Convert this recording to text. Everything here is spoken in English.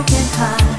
broken heart.